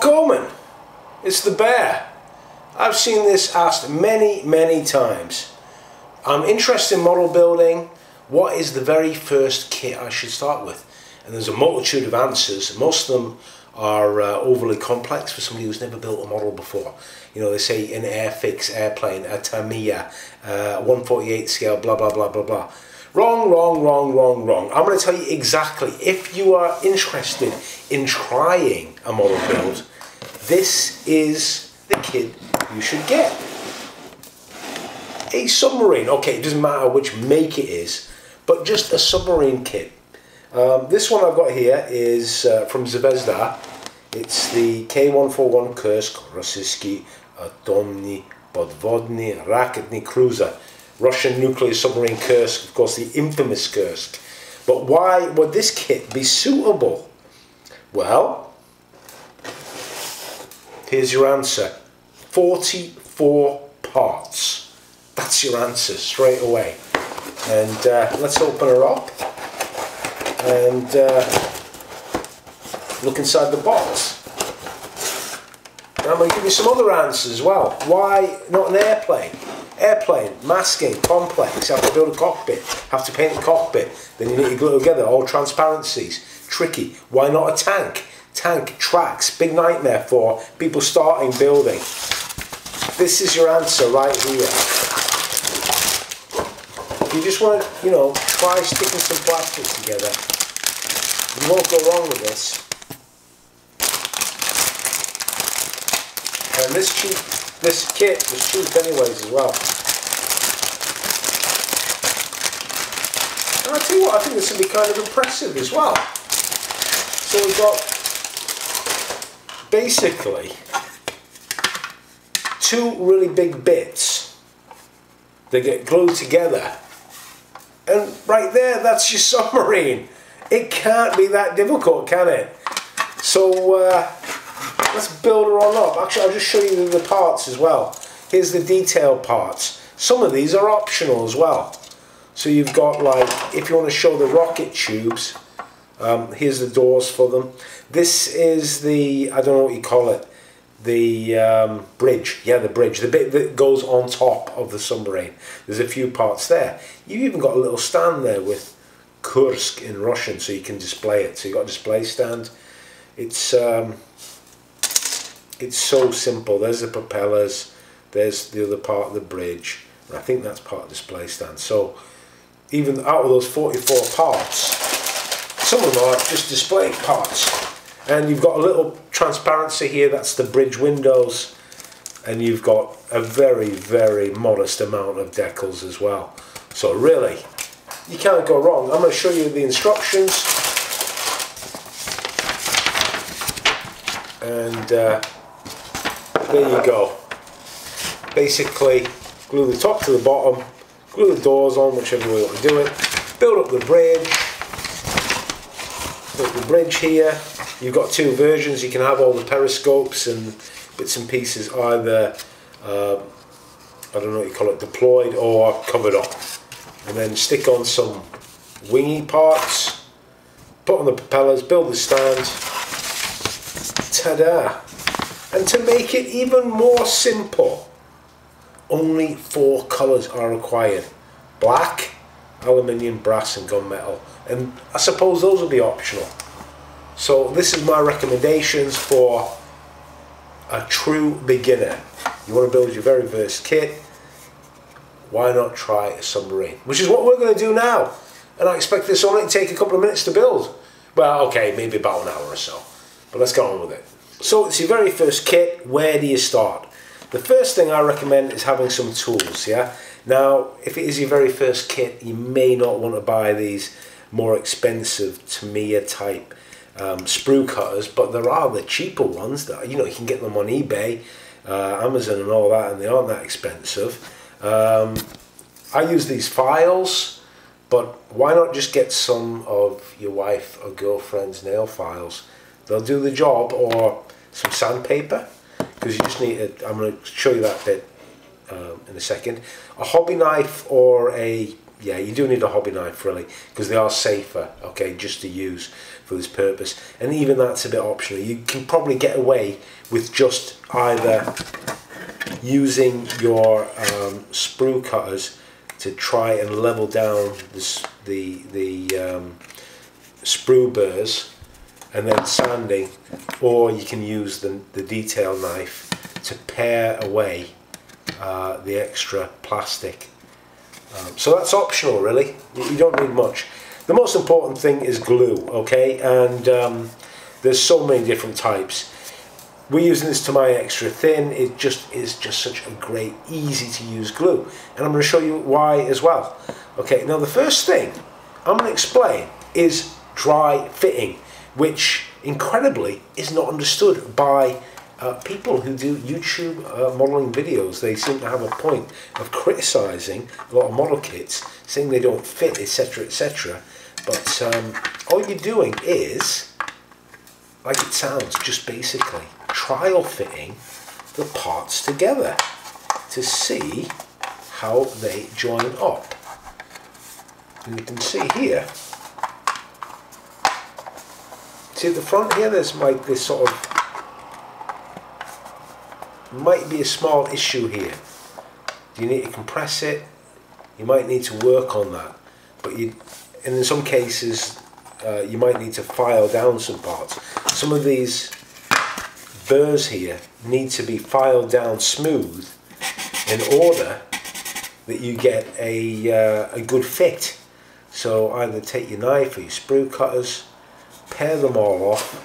Coleman, it's the bear. I've seen this asked many, many times. I'm interested in model building. What is the very first kit I should start with? And there's a multitude of answers. Most of them are uh, overly complex for somebody who's never built a model before. You know, they say an Airfix airplane, a Tamiya, uh, 148 scale, blah, blah, blah, blah, blah. Wrong, wrong, wrong, wrong, wrong. I'm going to tell you exactly. If you are interested in trying a model build, this is the kit you should get. A submarine. Okay, it doesn't matter which make it is, but just a submarine kit. Um, this one I've got here is uh, from Zvezda. It's the K141 Kursk Rossiyski Atomny Podvodny Raketny Cruiser. Russian nuclear submarine Kursk, of course the infamous Kursk. But why would this kit be suitable? Well, here's your answer. 44 parts. That's your answer straight away. And uh, let's open her up and uh, look inside the box. And I'm going to give you some other answers as well. Why not an airplane? Airplane, masking, complex, have to build a cockpit, have to paint the cockpit, then you need to glue together all transparencies. Tricky. Why not a tank? Tank, tracks, big nightmare for people starting building. This is your answer right here. You just want to, you know, try sticking some plastic together, you won't go wrong with this. And this cheap this kit was cheap anyways as well. I tell you what, I think this will be kind of impressive as well. So we've got basically two really big bits that get glued together. And right there, that's your submarine. It can't be that difficult, can it? So, uh, let's build her on up. Actually, I'll just show you the parts as well. Here's the detail parts. Some of these are optional as well. So you've got like, if you want to show the rocket tubes, um, here's the doors for them. This is the, I don't know what you call it, the um, bridge. Yeah, the bridge, the bit that goes on top of the submarine. There's a few parts there. You've even got a little stand there with Kursk in Russian so you can display it. So you've got a display stand. It's um, it's so simple. There's the propellers, there's the other part of the bridge, I think that's part of the display stand. So even out of those 44 parts, some of them are just display parts. And you've got a little transparency here, that's the bridge windows, and you've got a very, very modest amount of decals as well. So really, you can't go wrong. I'm going to show you the instructions. And uh, there you go. Basically, glue the top to the bottom, glue the doors on, whichever way to do it, build up the bridge, put the bridge here. You've got two versions, you can have all the periscopes and bits and pieces either, uh, I don't know what you call it, deployed or covered up. And then stick on some wingy parts, put on the propellers, build the stand, ta-da! And to make it even more simple, only four colours are required. Black, aluminium, brass and gunmetal. And I suppose those will be optional. So this is my recommendations for a true beginner. You want to build your very first kit, why not try a submarine? Which is what we're going to do now. And I expect this only to take a couple of minutes to build. Well, okay, maybe about an hour or so. But let's get on with it. So it's your very first kit, where do you start? The first thing I recommend is having some tools, yeah? Now, if it is your very first kit, you may not want to buy these more expensive Tamiya type um, sprue cutters, but there are the cheaper ones that, you know, you can get them on eBay, uh, Amazon and all that, and they aren't that expensive. Um, I use these files, but why not just get some of your wife or girlfriend's nail files? They'll do the job, or some sandpaper because you just need it. I'm going to show you that bit um, in a second. A hobby knife or a yeah, you do need a hobby knife really because they are safer, okay, just to use for this purpose. And even that's a bit optional. You can probably get away with just either using your um, sprue cutters to try and level down this, the the um, sprue burrs and then sanding, or you can use the, the detail knife to pare away uh, the extra plastic. Um, so that's optional really, you don't need much. The most important thing is glue, okay, and um, there's so many different types. We're using this Tamiya extra thin, it just is just such a great, easy to use glue. And I'm going to show you why as well. Okay, now the first thing I'm going to explain is dry fitting, which incredibly is not understood by uh, people who do YouTube uh, modelling videos. They seem to have a point of criticising a lot of model kits, saying they don't fit, etc., etc. But um, all you're doing is, like it sounds, just basically trial fitting the parts together to see how they join up. And you can see here, see the front here there's like this sort of, might be a small issue here. Do you need to compress it? You might need to work on that. But you, and in some cases uh, you might need to file down some parts. Some of these burrs here need to be filed down smooth in order that you get a, uh, a good fit. So either take your knife or your sprue cutters, pare them all off,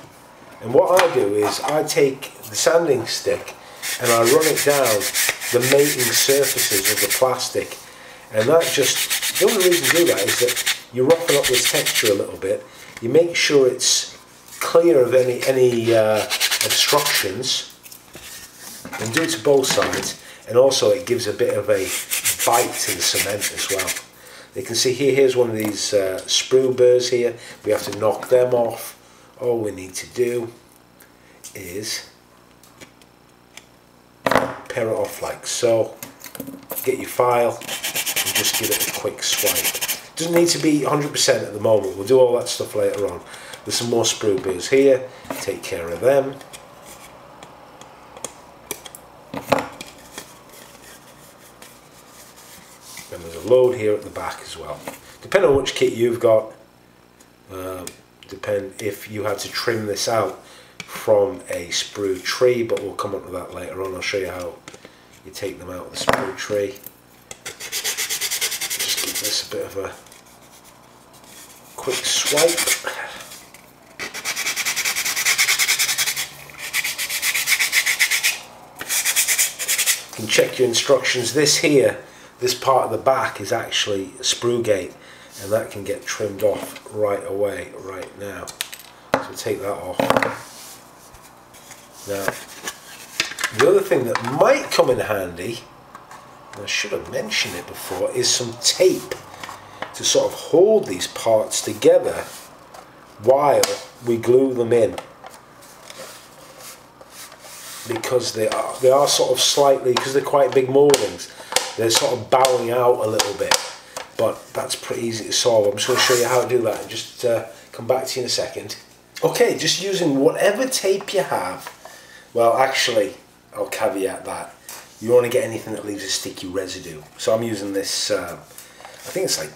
and what I do is I take the sanding stick and I run it down the mating surfaces of the plastic. And that just, the only reason to do that is that you roughen up this texture a little bit, you make sure it's clear of any, any uh, obstructions. And do it to both sides. And also it gives a bit of a bite to the cement as well. You can see here, here's one of these uh, sprue burrs here, we have to knock them off. All we need to do is pare it off like so, get your file and just give it a quick swipe. Doesn't need to be 100% at the moment, we'll do all that stuff later on. There's some more sprue burrs here, take care of them. And there's a load here at the back as well. Depending on which kit you've got, uh, depend if you had to trim this out from a sprue tree, but we'll come on to that later on. I'll show you how you take them out of the sprue tree. Just give this a bit of a quick swipe. You can check your instructions. This here, this part of the back is actually a sprue gate and that can get trimmed off right away, right now. So take that off. Now, the other thing that might come in handy, I should have mentioned it before, is some tape to sort of hold these parts together while we glue them in because they are they are sort of slightly because they're quite big moldings they're sort of bowing out a little bit but that's pretty easy to solve. I'm just going to show you how to do that and just uh, come back to you in a second. Okay just using whatever tape you have. Well actually I'll caveat that. You don't want to get anything that leaves a sticky residue. So I'm using this uh, I think it's like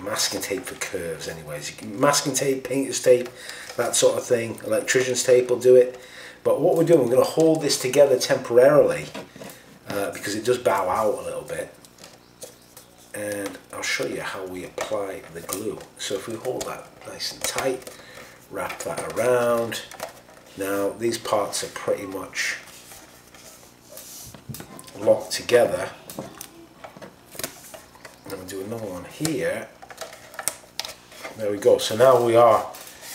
masking tape for curves anyways. Masking tape painter's tape that sort of thing. Electrician's tape will do it. But what we're doing, we're going to hold this together temporarily uh, because it does bow out a little bit. And I'll show you how we apply the glue. So if we hold that nice and tight, wrap that around. Now these parts are pretty much locked together. I'm going to do another one here. There we go. So now we are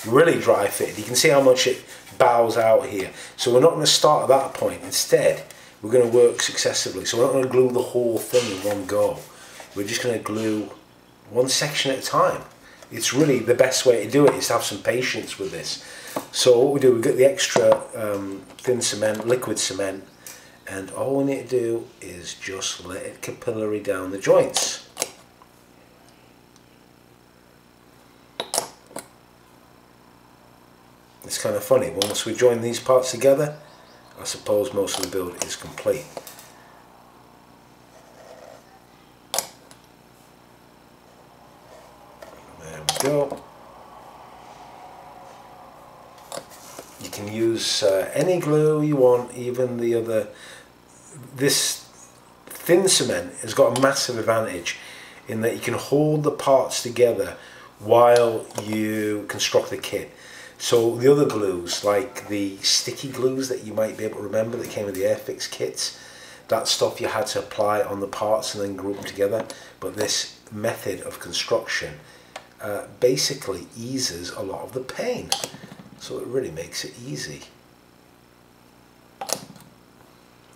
really dry fitted. You can see how much it bows out here. So we're not going to start at that point. Instead, we're going to work successively. So we're not going to glue the whole thing in one go. We're just going to glue one section at a time. It's really the best way to do it is to have some patience with this. So what we do, we get the extra um, thin cement, liquid cement, and all we need to do is just let it capillary down the joints. It's kind of funny, once we join these parts together, I suppose most of the build is complete. There we go. You can use uh, any glue you want, even the other. This thin cement has got a massive advantage in that you can hold the parts together while you construct the kit. So the other glues, like the sticky glues that you might be able to remember that came with the Airfix kits, that stuff you had to apply on the parts and then group them together. But this method of construction uh, basically eases a lot of the pain. So it really makes it easy.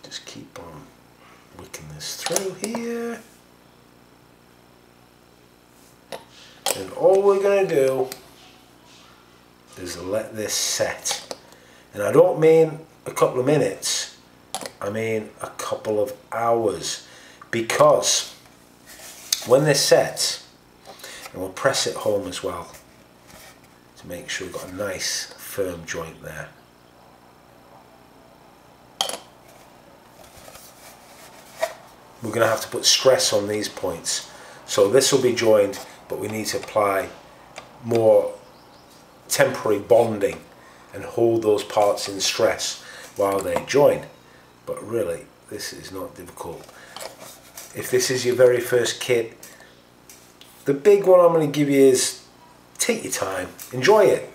Just keep on wicking this through here. And all we're going to do is let this set. And I don't mean a couple of minutes, I mean a couple of hours. Because when this sets, and we'll press it home as well to make sure we've got a nice firm joint there. We're going to have to put stress on these points. So this will be joined, but we need to apply more temporary bonding and hold those parts in stress while they join. But really, this is not difficult. If this is your very first kit, the big one I'm going to give you is take your time, enjoy it.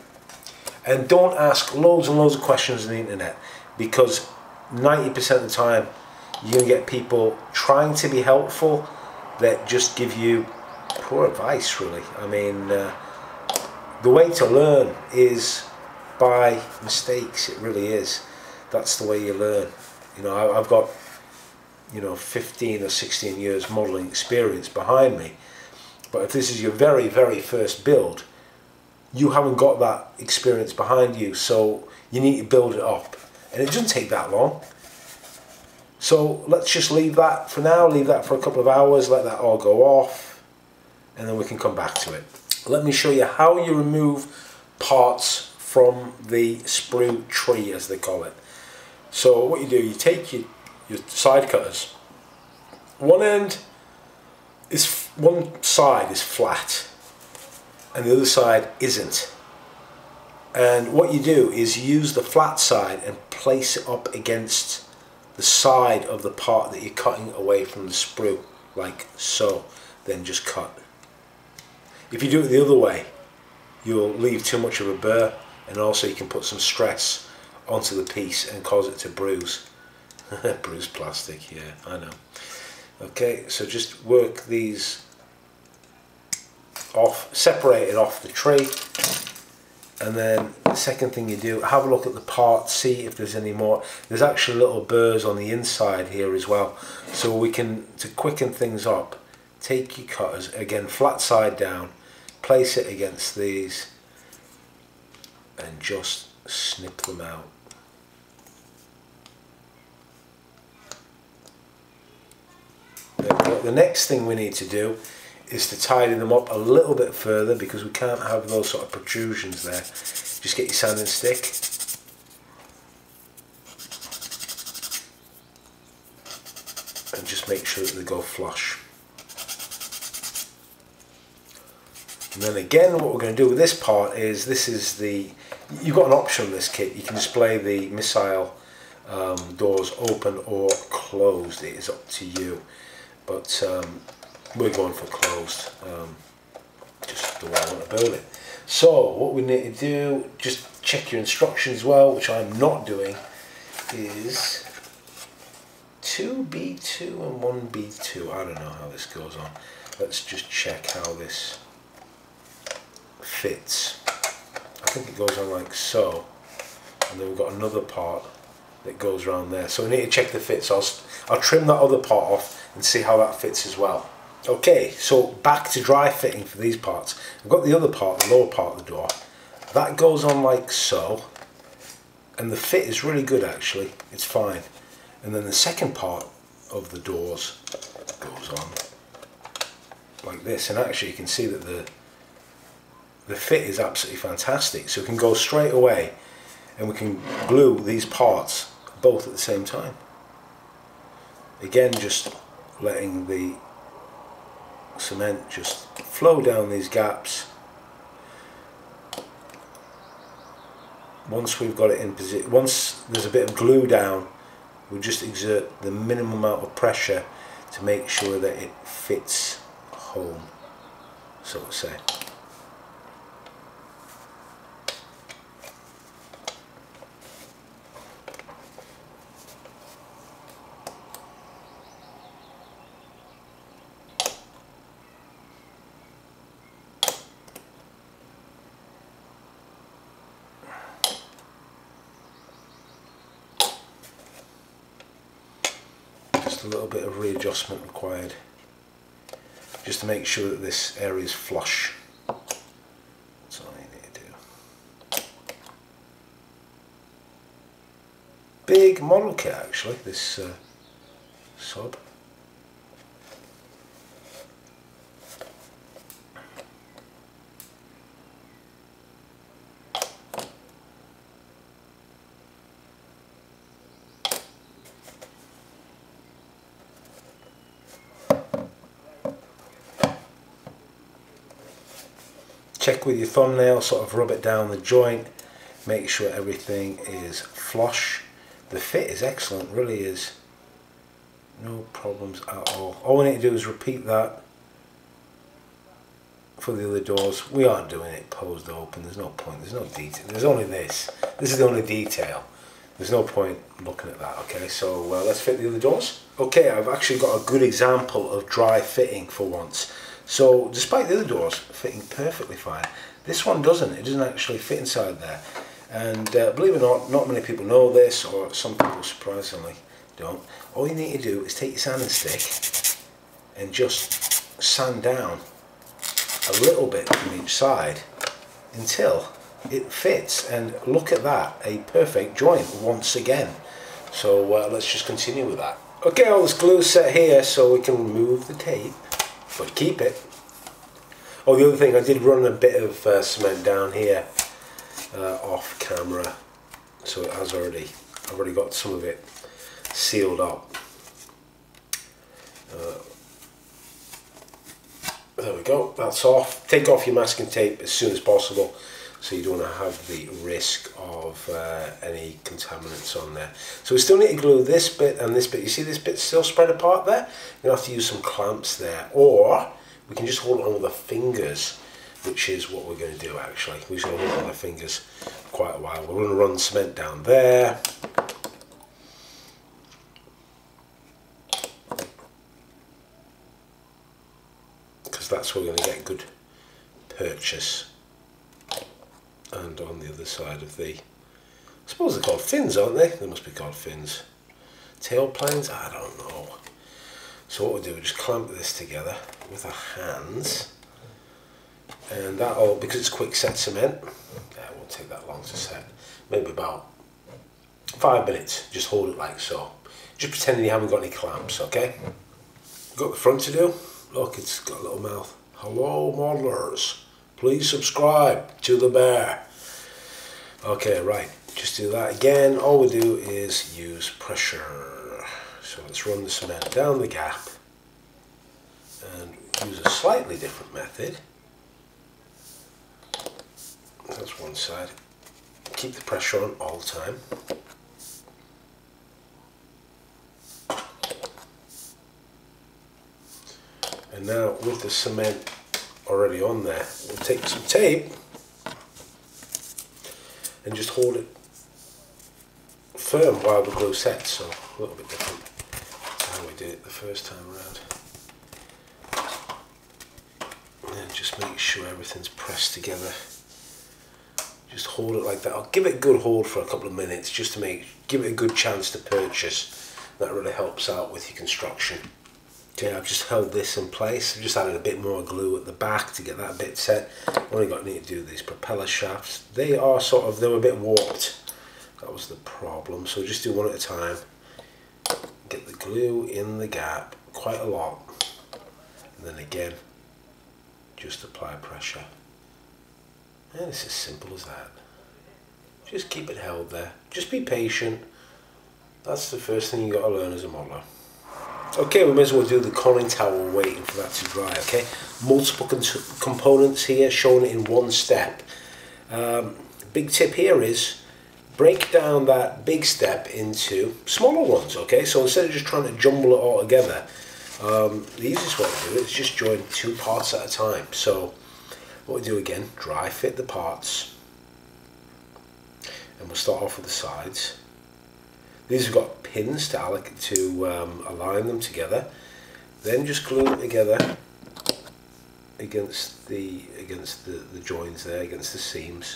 And don't ask loads and loads of questions on the internet because 90% of the time you're going to get people trying to be helpful that just give you poor advice really. I mean, uh, the way to learn is by mistakes, it really is. That's the way you learn. You know, I, I've got, you know, 15 or 16 years modelling experience behind me. But if this is your very, very first build, you haven't got that experience behind you, so you need to build it up. And it doesn't take that long. So let's just leave that for now, leave that for a couple of hours, let that all go off, and then we can come back to it. Let me show you how you remove parts from the sprue tree, as they call it. So what you do, you take your, your side cutters. One end is, one side is flat, and the other side isn't. And what you do is use the flat side and place it up against the side of the part that you're cutting away from the sprue, like so. Then just cut. If you do it the other way, you'll leave too much of a burr and also you can put some stress onto the piece and cause it to bruise. bruise plastic, yeah, I know. Okay, so just work these off, separate it off the tree and then the second thing you do have a look at the part see if there's any more there's actually little burrs on the inside here as well so we can to quicken things up take your cutters again flat side down place it against these and just snip them out the next thing we need to do is to tidy them up a little bit further because we can't have those sort of protrusions there. Just get your sanding stick. And just make sure that they go flush. And then again what we're going to do with this part is this is the you've got an option on this kit. You can display the missile um, doors open or closed. It is up to you. But um, we're going for closed um, just the way I want to build it. So what we need to do just check your instructions as well which I'm not doing is 2B2 and 1B2 I don't know how this goes on. Let's just check how this fits I think it goes on like so and then we've got another part that goes around there so we need to check the fits. I'll, I'll trim that other part off and see how that fits as well Okay, so back to dry fitting for these parts. I've got the other part, the lower part of the door. That goes on like so. And the fit is really good actually. It's fine. And then the second part of the doors goes on like this. And actually you can see that the the fit is absolutely fantastic. So it can go straight away and we can glue these parts both at the same time. Again, just letting the cement just flow down these gaps. Once we've got it in position, once there's a bit of glue down, we just exert the minimum amount of pressure to make sure that it fits home, so to say. a little readjustment required just to make sure that this area is flush. That's all you need to do. Big model kit actually, this uh, sub. Check with your thumbnail, sort of rub it down the joint, make sure everything is flush. The fit is excellent, really is. No problems at all. All we need to do is repeat that for the other doors. We aren't doing it posed open, there's no point, there's no detail. There's only this. This is the only detail. There's no point looking at that, okay? So uh, let's fit the other doors. Okay, I've actually got a good example of dry fitting for once. So despite the other doors fitting perfectly fine, this one doesn't. It doesn't actually fit inside there. And uh, believe it or not, not many people know this, or some people surprisingly don't. All you need to do is take your sanding stick and just sand down a little bit from each side until it fits. And look at that, a perfect joint once again. So uh, let's just continue with that. Okay, all this glue set here so we can remove the tape but keep it. Oh, the other thing, I did run a bit of uh, cement down here uh, off camera, so it has already, I've already got some of it sealed up. Uh, there we go, that's off. Take off your masking tape as soon as possible so you don't have the risk of uh, any contaminants on there. So we still need to glue this bit and this bit. You see this bit still spread apart there? To have to use some clamps there. Or we can just hold it on with the fingers, which is what we're going to do actually. We're just going to hold it on the fingers quite a while. We're going to run cement down there. Because that's where we're going to get good purchase and on the other side of the, I suppose they're called fins, aren't they? They must be called fins. Tail planes? I don't know. So what we do, we just clamp this together with our hands, and that'll, because it's quick set cement, yeah, it won't take that long to set, maybe about five minutes, just hold it like so. Just pretending you haven't got any clamps, okay? Got the front to do, look, it's got a little mouth. Hello, modelers. Please subscribe to the bear. Okay, right. Just do that again. All we do is use pressure. So let's run the cement down the gap and use a slightly different method. That's one side. Keep the pressure on all the time. And now with the cement already on there. We'll take some tape and just hold it firm while the glue sets, so a little bit different how we did it the first time around. And just make sure everything's pressed together. Just hold it like that. I'll give it a good hold for a couple of minutes just to make give it a good chance to purchase. That really helps out with your construction. Okay, I've just held this in place. I've just added a bit more glue at the back to get that bit set. Only got need to do these propeller shafts. They are sort of, they were a bit warped. That was the problem. So just do one at a time. Get the glue in the gap quite a lot. And then again, just apply pressure. And it's as simple as that. just keep it held there. Just be patient. That's the first thing you got to learn as a modeler. Okay, we may as well do the conning tower waiting for that to dry, okay? Multiple components here shown in one step. Um, big tip here is break down that big step into smaller ones, okay? So instead of just trying to jumble it all together, um, the easiest way to do it is just join two parts at a time. So what we do again, dry fit the parts. And we'll start off with the sides. These have got pins to, to um, align them together. Then just glue them together against the against the, the joins there, against the seams.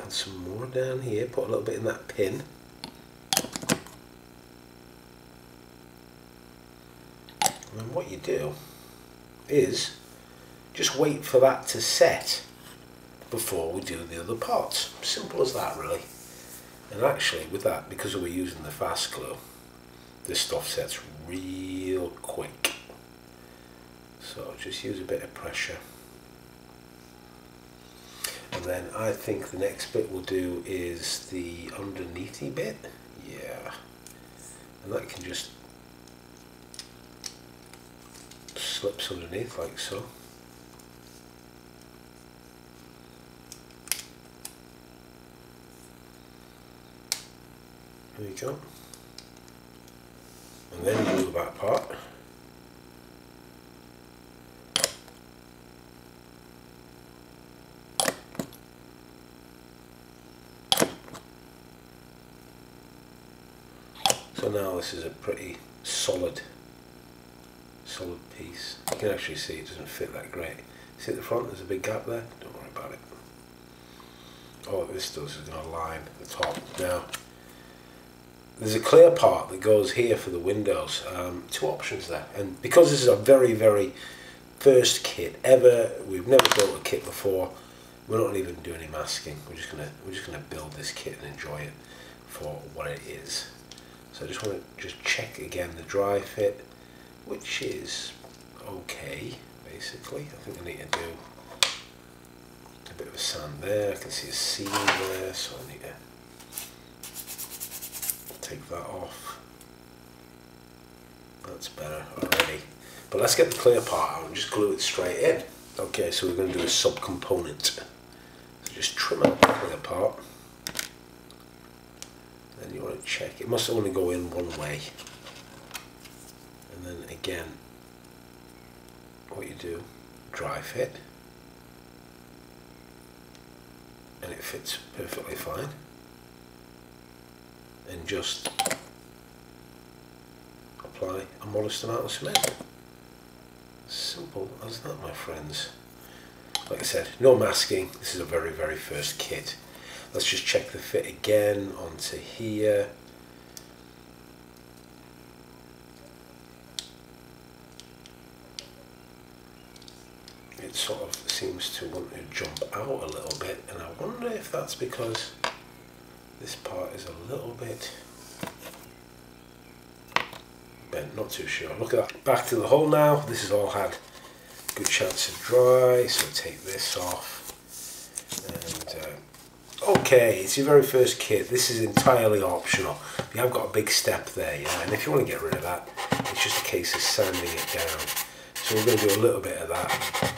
And some more down here, put a little bit in that pin. And what you do is just wait for that to set before we do the other parts. Simple as that really. And actually with that, because we're using the fast glue, this stuff sets real quick. So just use a bit of pressure. And then I think the next bit we'll do is the underneathy bit. Yeah. And that can just slips underneath like so. There you go. And then do the back part. So now this is a pretty solid solid piece. You can actually see it doesn't fit that great. See at the front there's a big gap there? Don't worry about it. All this does is going to line the top. Now, there's a clear part that goes here for the windows. Um, two options there. And because this is a very, very first kit ever, we've never built a kit before, we're not even doing any masking. We're just gonna we're just gonna build this kit and enjoy it for what it is. So I just want to just check again the dry fit which is okay, basically. I think I need to do a bit of a sand there. I can see a seam there, so I need take that off. That's better already. But let's get the clear part out and just glue it straight in. Okay, so we're going to do a subcomponent. So just trim out the clear part. Then you want to check. It must only go in one way and then again what you do dry fit and it fits perfectly fine and just apply a modest amount of cement. Simple as that my friends. Like I said no masking. This is a very very first kit. Let's just check the fit again onto here. It sort of seems to want to jump out a little bit and I wonder if that's because this part is a little bit bent, not too sure. Look at that. Back to the hole now. This has all had good chance to dry, so take this off. And uh, okay, it's your very first kit. This is entirely optional. You have got a big step there, yeah, and if you want to get rid of that, it's just a case of sanding it down. So we're going to do a little bit of that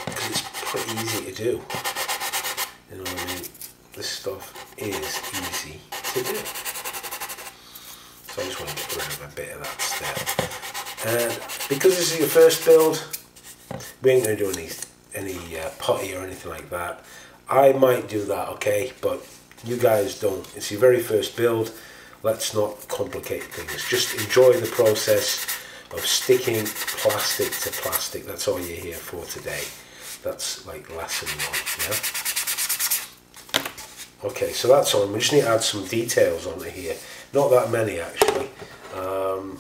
because it's pretty easy to do. You know what I mean? This stuff is easy to do. So I just want to get rid of a bit of that step. And because this is your first build, we ain't going to do any, any uh, putty or anything like that. I might do that, okay? But you guys don't. It's your very first build. Let's not complicate things. Just enjoy the process of sticking plastic to plastic. That's all you're here for today. That's like lesson one, yeah? Okay, so that's on. We just need to add some details onto here. Not that many, actually. Um,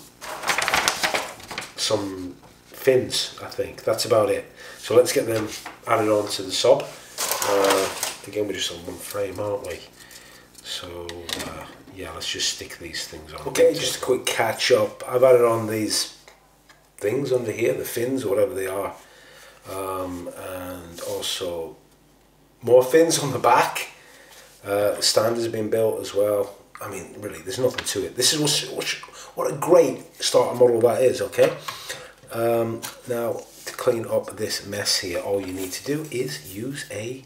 some fins, I think. That's about it. So let's get them added on to the sub. Uh, again, we're just on one frame, aren't we? So, uh, yeah, let's just stick these things on. Okay, just a quick catch up. I've added on these things under here, the fins or whatever they are, um, and also more fins on the back. Uh, the stand been built as well. I mean, really, there's nothing to it. This is what, what a great starter model that is, okay? Um, now, to clean up this mess here, all you need to do is use a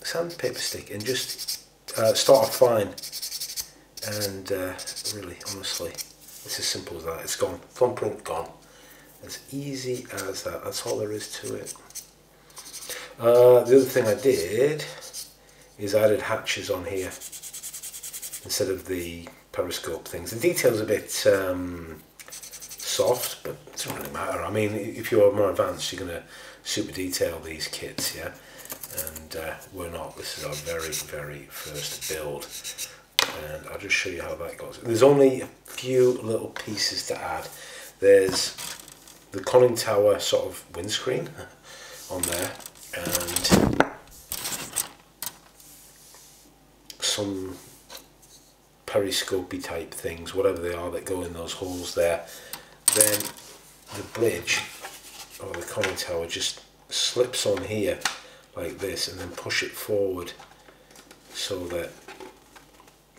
sandpaper stick and just uh, start off fine. And uh, really, honestly, it's as simple as that. It's gone. Thumbprint gone. As easy as that. That's all there is to it. Uh, the other thing I did is added hatches on here instead of the periscope things. The detail's a bit um, soft, but it doesn't really matter. I mean, if you're more advanced, you're going to super detail these kits, yeah? And uh, we're not. This is our very, very first build. And I'll just show you how that goes. There's only a few little pieces to add. There's the conning tower sort of windscreen on there and some periscopy type things, whatever they are that go in those holes there. Then the bridge or the conning tower just slips on here like this and then push it forward so that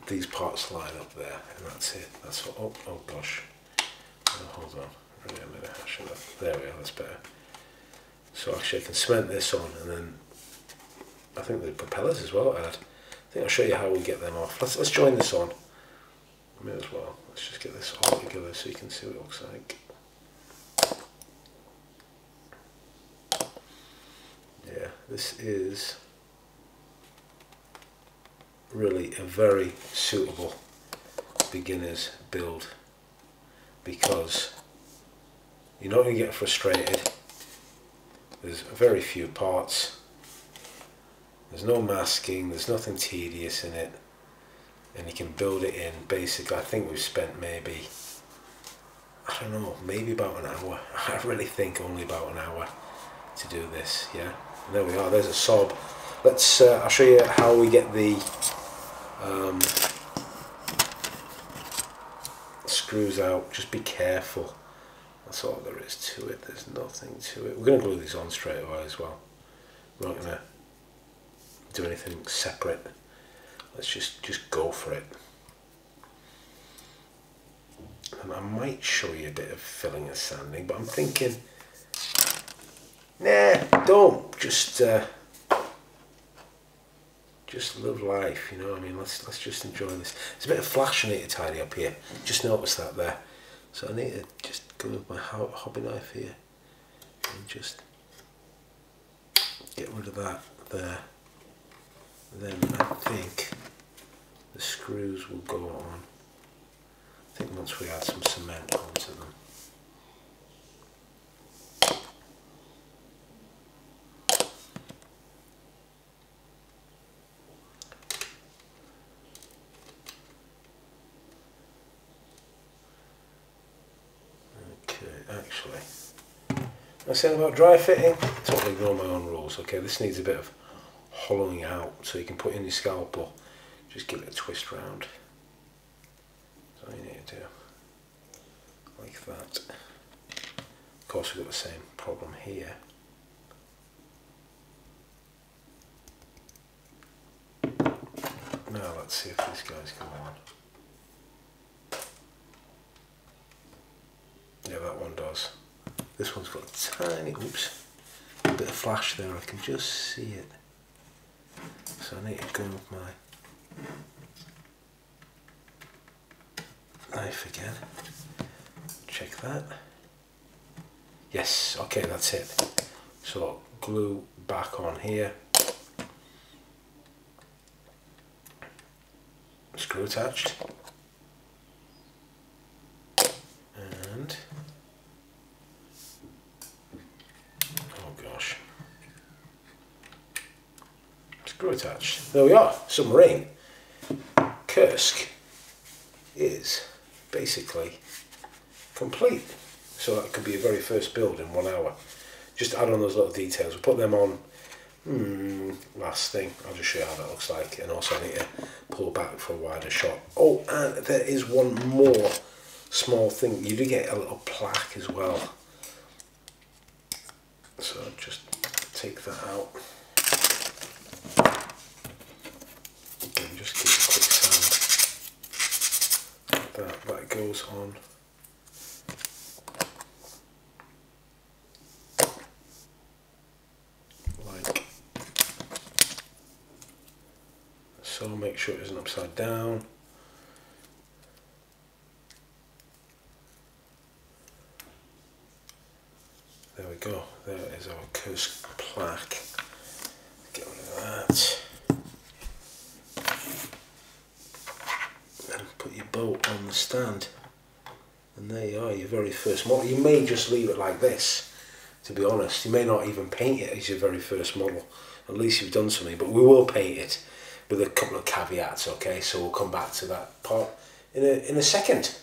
these parts line up there and that's it. That's what, oh, oh gosh. Oh, hold on. Really, I made a hash of that. There we are, that's better. So actually I can cement this on and then I think the propellers as well add. I think I'll show you how we get them off. Let's, let's join this on. May as well. Let's just get this all together so you can see what it looks like. Yeah, this is really a very suitable beginner's build because you're not going to get frustrated there's very few parts there's no masking there's nothing tedious in it. And you can build it in basically. I think we've spent maybe I don't know maybe about an hour. I really think only about an hour to do this yeah? And there we are there's a sob. Let's uh, I'll show you how we get the um, screws out. Just be careful. That's all there is to it. There's nothing to it. We're going to glue these on straight away as well. We're not going to do anything separate let's just just go for it and I might show you a bit of filling and sanding but I'm thinking nah don't just uh, just live life, you know. what I mean, let's let's just enjoy this. There's a bit of flash I need to tidy up here. Just noticed that there. So I need to just go with my hobby knife here and just get rid of that there. Then I think the screws will go on. I think once we add some cement onto them. Okay, actually. I said about dry fitting, totally ignore my own rules. Okay, this needs a bit of hollowing out so you can put in your scalpel. Just give it a twist round. All you need to do. Like that. Of course we've got the same problem here. Now let's see if these guys go on. Yeah, that one does. This one's got a tiny, oops, a bit of flash there, I can just see it. So I need to go with my knife again. Check that. Yes, okay, that's it. So glue back on here. Screw attached. Attached. There we are, submarine. Kursk is basically complete. So that could be a very first build in one hour. Just add on those little details. We'll put them on hmm, last thing. I'll just show you how that looks like. And also I need to pull back for a wider shot. Oh, and there is one more small thing. You do get a little plaque as well. So just take that out. And just keep a quick sound. That, that goes on. Like so, make sure it isn't upside down. There we go. There is our Kursk plaque. That. And put your boat on the stand. And there you are, your very first model. You may just leave it like this, to be honest. You may not even paint it as your very first model. At least you've done something, but we will paint it with a couple of caveats, okay? So we'll come back to that part in a, in a second.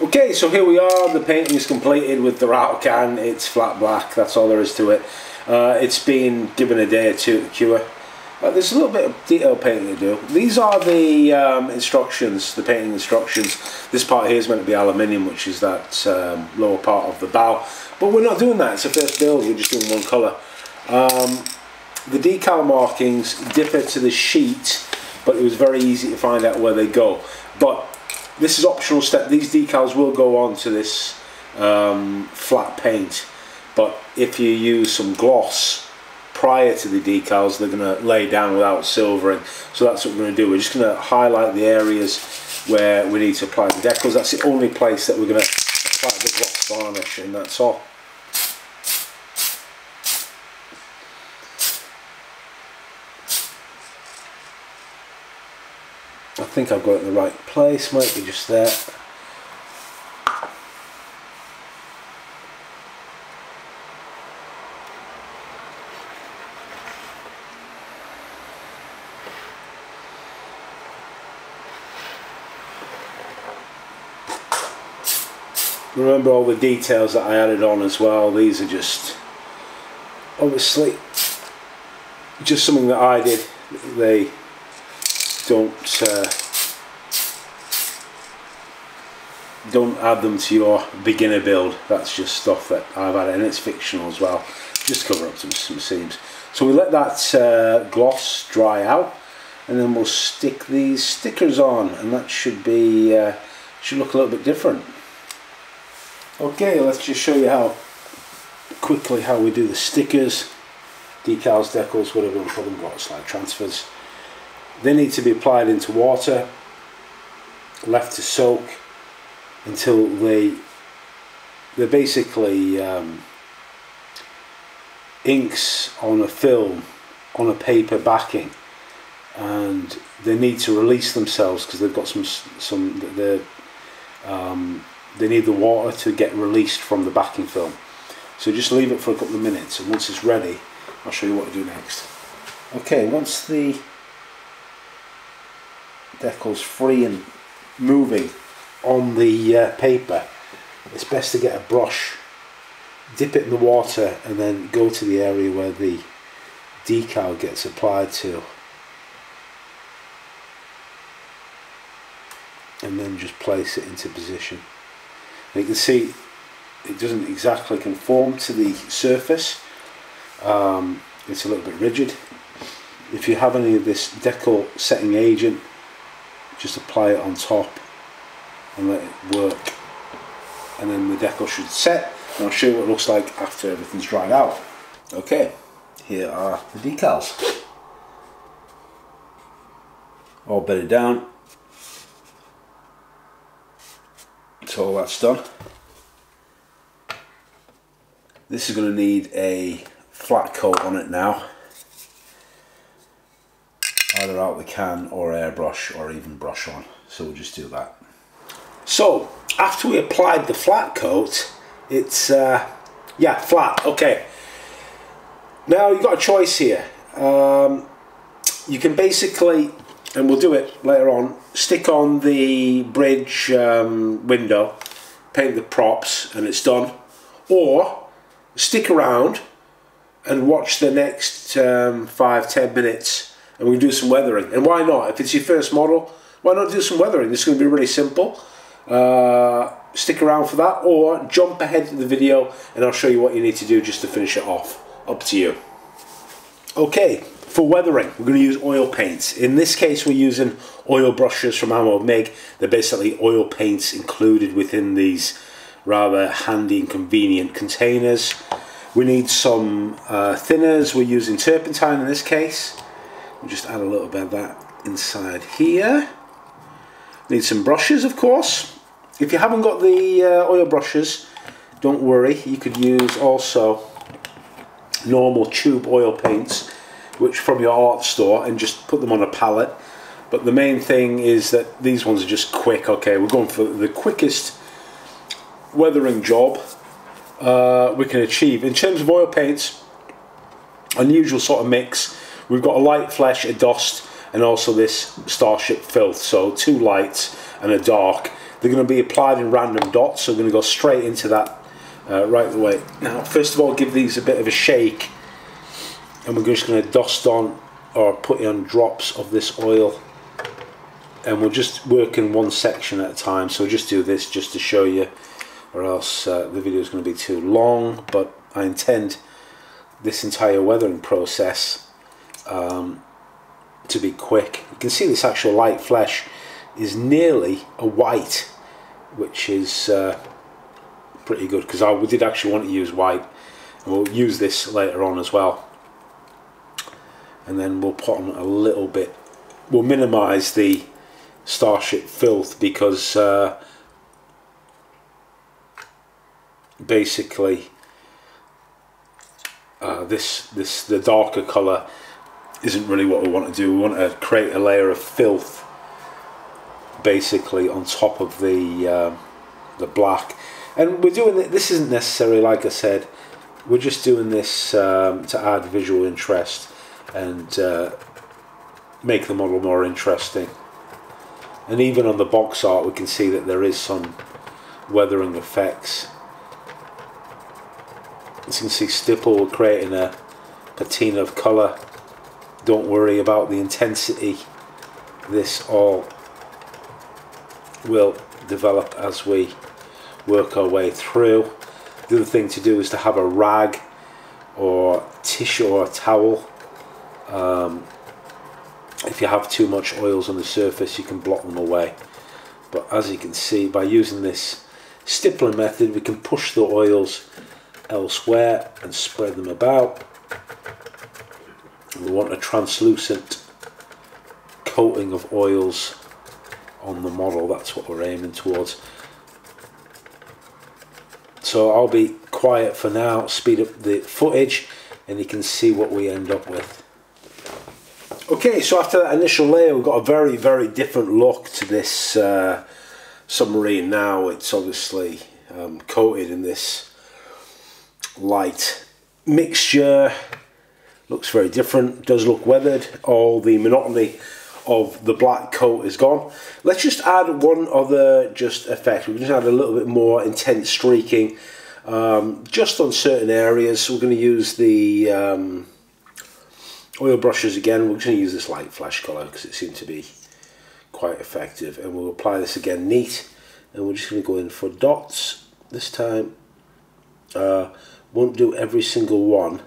Okay, so here we are. The painting is completed with the rattle can. It's flat black. That's all there is to it. Uh, it's been given a day or two to cure. Uh, there's a little bit of detail painting to do. These are the um, instructions, the painting instructions. This part here is meant to be aluminium, which is that um, lower part of the bow. But we're not doing that. It's a first build. We're just doing one colour. Um, the decal markings differ to the sheet, but it was very easy to find out where they go. But this is optional step. These decals will go on to this um, flat paint, but if you use some gloss prior to the decals, they're going to lay down without silvering. So that's what we're going to do. We're just going to highlight the areas where we need to apply the decals. That's the only place that we're going to apply the gloss varnish, and that's all. Think I've got it in the right place, might be just there. Remember all the details that I added on as well, these are just obviously just something that I did. They don't uh, don't add them to your beginner build. That's just stuff that I've added and it's fictional as well. Just cover up some, some seams. So we let that uh, gloss dry out and then we'll stick these stickers on and that should be uh, should look a little bit different. Okay let's just show you how quickly how we do the stickers decals decals whatever we call them got slide transfers. They need to be applied into water, left to soak until they they're basically um, inks on a film on a paper backing. And they need to release themselves because they've got some some the um, they need the water to get released from the backing film. So just leave it for a couple of minutes and once it's ready I'll show you what to do next. Okay once the decals free and moving on the uh, paper, it's best to get a brush, dip it in the water and then go to the area where the decal gets applied to. And then just place it into position. And you can see it doesn't exactly conform to the surface. Um, it's a little bit rigid. If you have any of this decal setting agent, just apply it on top and let it work. And then the decal should set and I'll show you what it looks like after everything's dried out. Okay here are the decals. All bedded down. So all that's done. This is going to need a flat coat on it now. Either out the can or airbrush or even brush on. So we'll just do that. So after we applied the flat coat, it's, uh, yeah, flat, okay. Now you've got a choice here. Um, you can basically, and we'll do it later on, stick on the bridge um, window, paint the props and it's done. Or stick around and watch the next um, five, ten minutes and we do some weathering. And why not? If it's your first model, why not do some weathering? This is going to be really simple. Uh, stick around for that or jump ahead to the video and I'll show you what you need to do just to finish it off. Up to you. Okay, for weathering, we're going to use oil paints. In this case, we're using oil brushes from Ammo MIG. They're basically oil paints included within these rather handy and convenient containers. We need some uh, thinners. We're using turpentine in this case. We'll just add a little bit of that inside here. Need some brushes, of course. If you haven't got the uh, oil brushes, don't worry. You could use also normal tube oil paints, which from your art store, and just put them on a palette. But the main thing is that these ones are just quick. Okay, we're going for the quickest weathering job uh, we can achieve. In terms of oil paints, unusual sort of mix. We've got a light flesh, a dust, and also this Starship filth. So two lights and a dark. They're going to be applied in random dots, so we're going to go straight into that uh, right away. Now, first of all, give these a bit of a shake, and we're just going to dust on or put on drops of this oil and we'll just work in one section at a time so we'll just do this just to show you or else uh, the video is going to be too long but I intend this entire weathering process um, to be quick you can see this actual light flesh is nearly a white which is uh, pretty good because I did actually want to use white. And we'll use this later on as well. And then we'll put on a little bit we'll minimize the starship filth because uh, basically uh, this this the darker color isn't really what we want to do. We want to create a layer of filth basically on top of the uh, the black and we're doing this isn't necessarily like I said we're just doing this um, to add visual interest and uh, make the model more interesting. And even on the box art we can see that there is some weathering effects. As you can see stipple we're creating a patina of colour. Don't worry about the intensity. This all will develop as we work our way through. The other thing to do is to have a rag or tissue or towel. Um, if you have too much oils on the surface you can block them away. But as you can see by using this stippling method we can push the oils elsewhere and spread them about. We want a translucent coating of oils on the model that's what we're aiming towards so I'll be quiet for now speed up the footage and you can see what we end up with Okay, so after that initial layer, we've got a very, very different look to this uh, submarine now. It's obviously um, coated in this light mixture. Looks very different, does look weathered. All the monotony of the black coat is gone. Let's just add one other just effect. We can just add a little bit more intense streaking um, just on certain areas. We're going to use the... Um, Oil brushes again, we're just going to use this light flash colour because it seemed to be quite effective and we'll apply this again neat and we're just going to go in for dots this time. Uh, won't do every single one.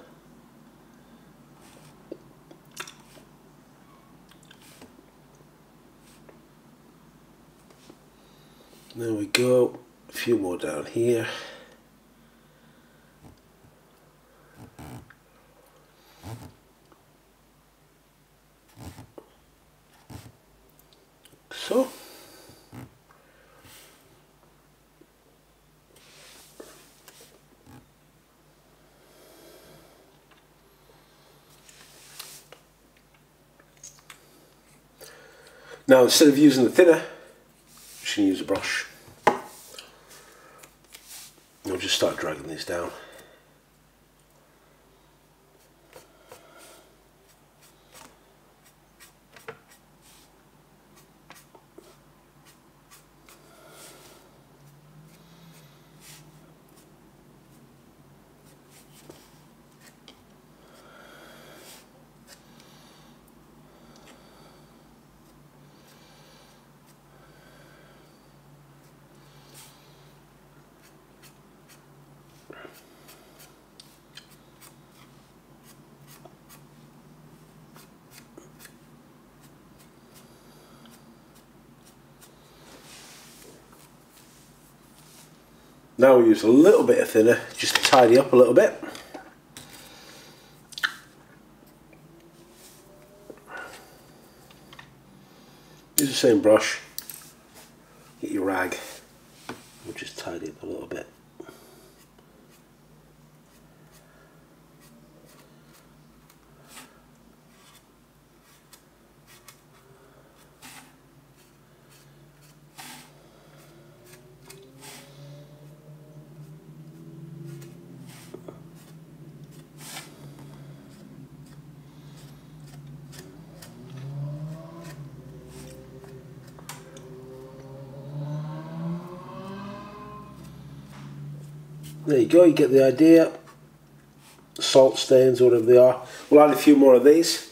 There we go, a few more down here. so. Now instead of using the thinner, just use a brush. I'll just start dragging these down. Now we use a little bit of thinner just to tidy up a little bit. Use the same brush. Get your rag. We'll just tidy up a little bit. There you go, you get the idea. Salt stains, whatever they are. We'll add a few more of these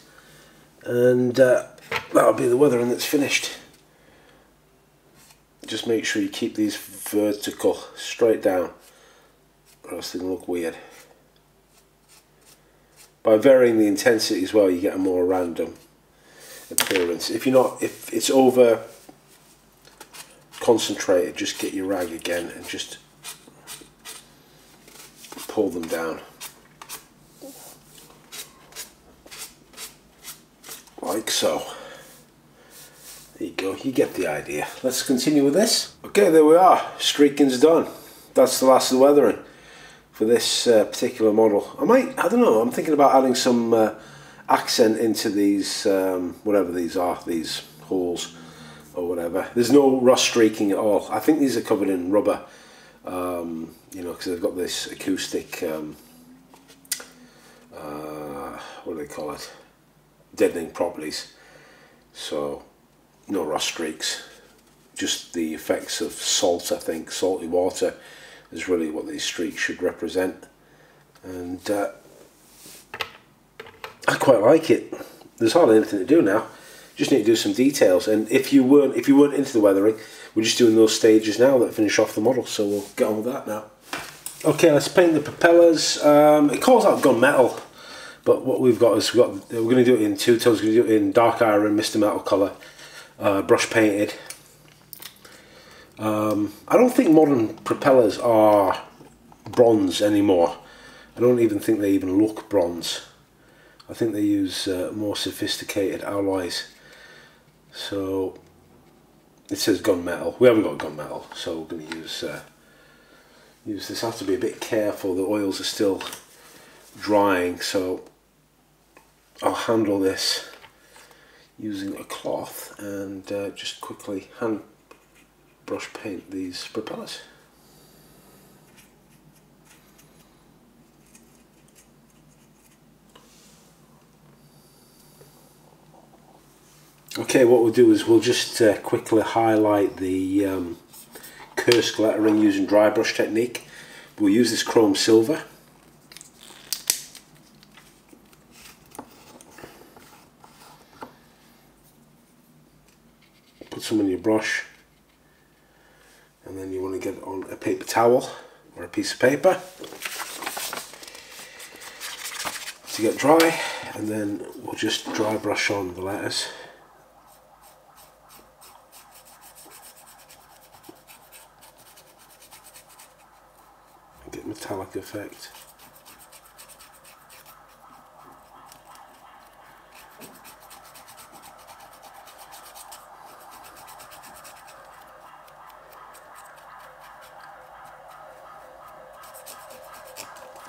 and uh, that'll be the weathering that's finished. Just make sure you keep these vertical, straight down, or else they look weird. By varying the intensity as well, you get a more random appearance. If you're not, if it's over concentrated, just get your rag again and just pull them down. Like so. There you go, you get the idea. Let's continue with this. Okay, there we are. Streaking's done. That's the last of the weathering for this uh, particular model. I might, I don't know, I'm thinking about adding some uh, accent into these, um, whatever these are, these holes or whatever. There's no rust streaking at all. I think these are covered in rubber, um, you know, because they've got this acoustic, um, uh, what do they call it, deadening properties. So no rust streaks, just the effects of salt, I think, salty water is really what these streaks should represent. And uh, I quite like it. There's hardly anything to do now. Just need to do some details. And if you weren't if you weren't into the weathering, we're just doing those stages now that finish off the model. So we'll get on with that now. Okay, let's paint the propellers. Um, it calls out gunmetal, but what we've got is we've got we're going to do it in two tones. We're going to do it in dark iron, Mr. Metal colour, uh, brush painted. Um, I don't think modern propellers are bronze anymore. I don't even think they even look bronze. I think they use uh, more sophisticated alloys. So it says gunmetal. We haven't got gunmetal, so we're going to use uh, use this. I have to be a bit careful. The oils are still drying, so I'll handle this using a cloth and uh, just quickly hand brush paint these propellers. Okay, what we'll do is we'll just uh, quickly highlight the um, Kursk lettering using dry brush technique. We'll use this chrome silver. Put some in your brush and then you want to get on a paper towel or a piece of paper to get dry and then we'll just dry brush on the letters get effect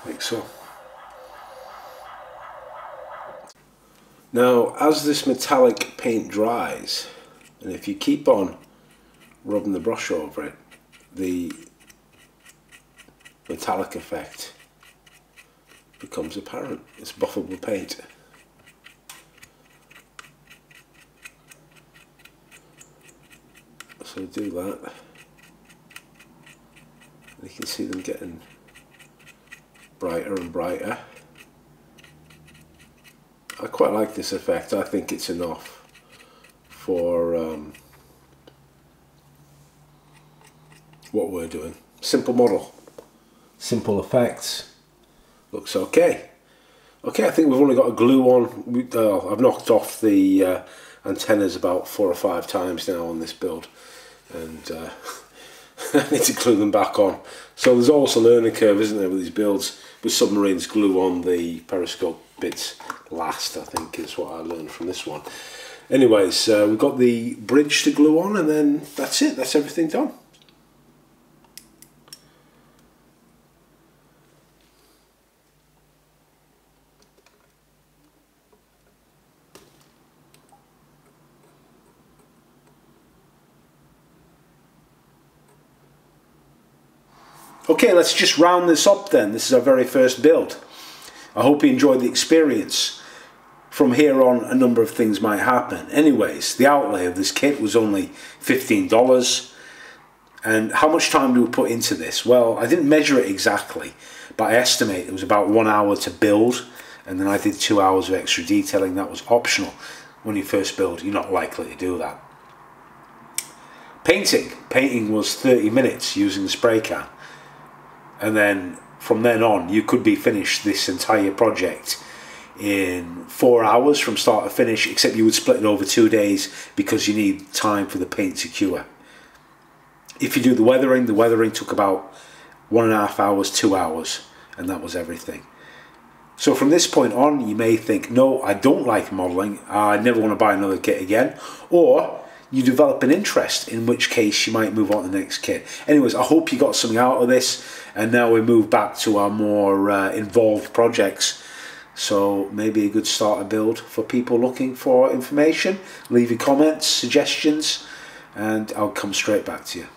like so. Now as this metallic paint dries and if you keep on rubbing the brush over it the metallic effect becomes apparent. It's buffable paint. So do that. And you can see them getting brighter and brighter. I quite like this effect. I think it's enough for um, what we're doing. Simple model. Simple effects. Looks okay. Okay, I think we've only got a glue on. We, uh, I've knocked off the uh, antennas about four or five times now on this build. And uh, I need to glue them back on. So there's also a learning curve, isn't there, with these builds. With submarines, glue on the periscope bits last, I think is what I learned from this one. Anyways, uh, we've got the bridge to glue on and then that's it, that's everything done. Okay, let's just round this up then. This is our very first build. I hope you enjoyed the experience. From here on, a number of things might happen. Anyways, the outlay of this kit was only $15. And how much time do we put into this? Well, I didn't measure it exactly, but I estimate it was about one hour to build. And then I did two hours of extra detailing. That was optional. When you first build, you're not likely to do that. Painting. Painting was 30 minutes using the spray can and then from then on you could be finished this entire project in four hours from start to finish except you would split it over two days because you need time for the paint to cure. If you do the weathering the weathering took about one and a half hours two hours and that was everything. So from this point on you may think no I don't like modeling. I never want to buy another kit again. Or you develop an interest, in which case you might move on to the next kit. Anyways, I hope you got something out of this, and now we move back to our more uh, involved projects. So maybe a good starter build for people looking for information. Leave your comments, suggestions, and I'll come straight back to you.